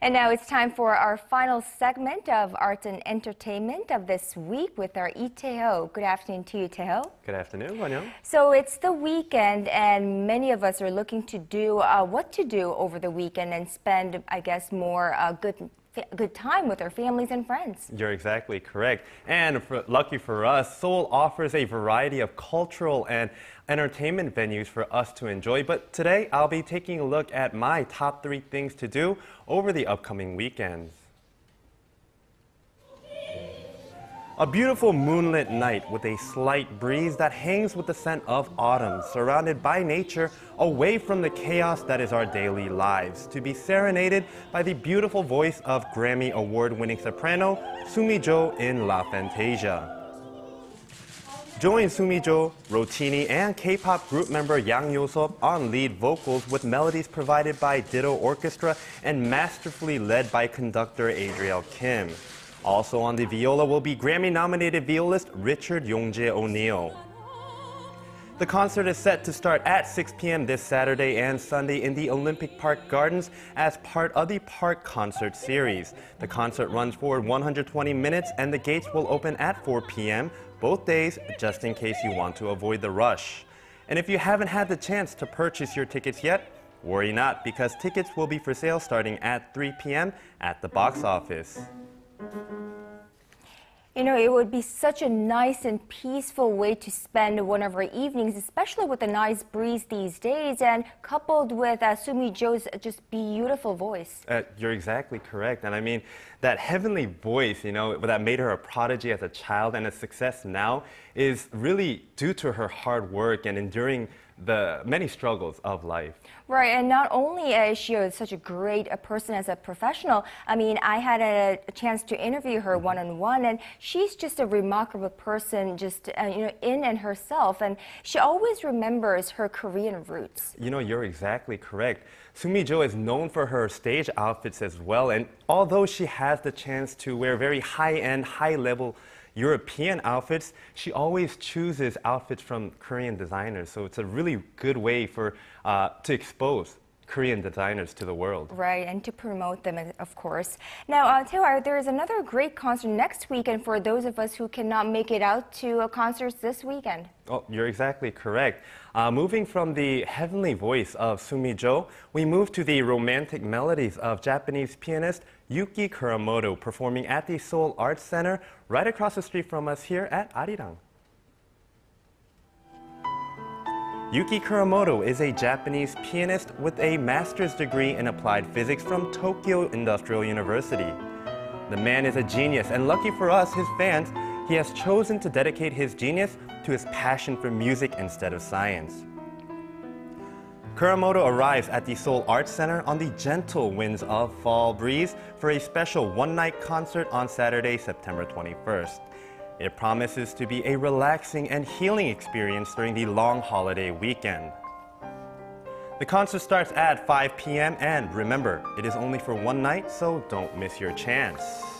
And now it's time for our final segment of arts and entertainment of this week with our Tae-ho. Good afternoon to you, Tae-ho. Good afternoon, Wonyoung. So it's the weekend, and many of us are looking to do uh, what to do over the weekend and spend, I guess, more uh, good good time with their families and friends. You're exactly correct. And for, lucky for us, Seoul offers a variety of cultural and entertainment venues for us to enjoy. But today, I'll be taking a look at my top three things to do over the upcoming weekends. A beautiful moonlit night with a slight breeze that hangs with the scent of autumn, surrounded by nature, away from the chaos that is our daily lives, to be serenaded by the beautiful voice of Grammy Award winning soprano Sumi Jo in La Fantasia. Join Sumi Jo, Rottini, and K-pop group member Yang Yosop on lead vocals with melodies provided by Ditto Orchestra and masterfully led by conductor Adriel Kim. Also on the viola will be Grammy-nominated violist Richard Yongjae O'Neill. The concert is set to start at 6 p.m. this Saturday and Sunday in the Olympic Park Gardens as part of the Park Concert Series. The concert runs for 120 minutes and the gates will open at 4 p.m. both days just in case you want to avoid the rush. And if you haven't had the chance to purchase your tickets yet, worry not because tickets will be for sale starting at 3 p.m. at the box office. You know, it would be such a nice and peaceful way to spend one of our evenings, especially with a nice breeze these days and coupled with uh, Sumi Jo's just beautiful voice. Uh, you're exactly correct. And I mean, that heavenly voice, you know, that made her a prodigy as a child and a success now is really due to her hard work and enduring the many struggles of life. Right, and not only is she such a great a person as a professional, I mean, I had a, a chance to interview her one on one, and she's just a remarkable person, just uh, you know, in and herself, and she always remembers her Korean roots. You know, you're exactly correct. Sumi Jo is known for her stage outfits as well, and although she has the chance to wear very high-end, high-level European outfits, she always chooses outfits from Korean designers. So it's a really good way for uh, to expose Korean designers to the world. Right, and to promote them, of course. Now, uh, Tae-ho, there is another great concert next weekend for those of us who cannot make it out to concerts this weekend. Oh, you're exactly correct. Uh, moving from the heavenly voice of Sumi Jo, we move to the romantic melodies of Japanese pianist Yuki Kuramoto performing at the Seoul Arts Center right across the street from us here at Arirang. Yuki Kuramoto is a Japanese pianist with a master's degree in applied physics from Tokyo Industrial University. The man is a genius, and lucky for us, his fans, he has chosen to dedicate his genius to his passion for music instead of science. Kuramoto arrives at the Seoul Arts Center on the gentle winds of fall breeze for a special one-night concert on Saturday, September 21st. It promises to be a relaxing and healing experience during the long holiday weekend. The concert starts at 5 p.m. and remember, it is only for one night, so don't miss your chance.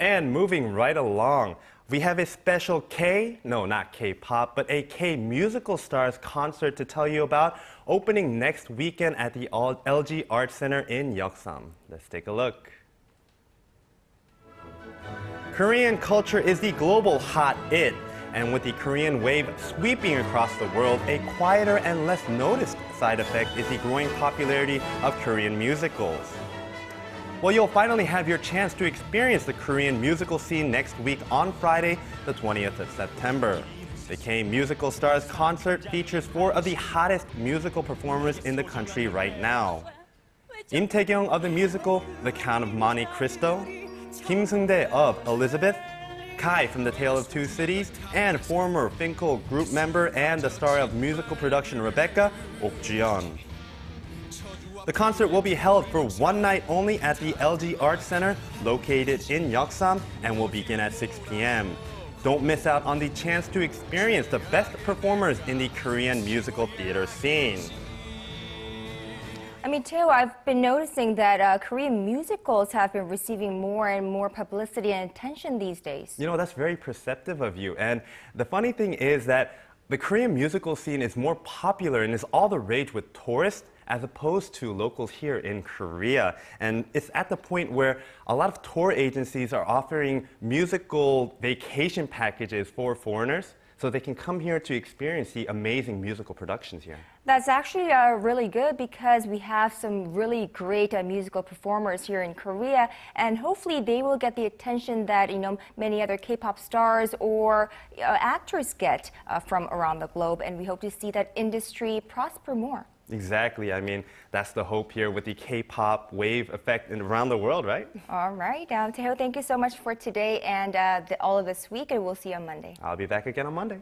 And moving right along, we have a special K, no, not K-pop, but a K musical stars concert to tell you about opening next weekend at the LG Art Center in Yeoksam. Let's take a look. Korean culture is the global hot it, and with the Korean wave sweeping across the world, a quieter and less noticed side effect is the growing popularity of Korean musicals. Well, you'll finally have your chance to experience the Korean musical scene next week on Friday, the 20th of September. The K Musical Stars concert features four of the hottest musical performers in the country right now. Im Tae-kyung of the musical The Count of Monte Cristo, Kim Seung-dae of Elizabeth, Kai from The Tale of Two Cities, and former Fin.K.L group member and the star of musical production Rebecca, Ok Joo-hyun. The concert will be held for one night only at the LG Arts Center located in Yeoksam and will begin at 6 p.m. Don't miss out on the chance to experience the best performers in the Korean musical theater scene. I mean, too, I've been noticing that uh, Korean musicals have been receiving more and more publicity and attention these days. You know, that's very perceptive of you. And the funny thing is that the Korean musical scene is more popular and is all the rage with tourists as opposed to locals here in Korea. And it's at the point where a lot of tour agencies are offering musical vacation packages for foreigners so they can come here to experience the amazing musical productions here. That's actually uh, really good because we have some really great uh, musical performers here in Korea, and hopefully they will get the attention that you know many other K-pop stars or uh, actors get uh, from around the globe, and we hope to see that industry prosper more. Exactly. I mean, that's the hope here with the K-pop wave effect in- around the world, right? All right, um, Taeho, thank you so much for today and uh, the, all of this week, and we'll see you on Monday. I'll be back again on Monday.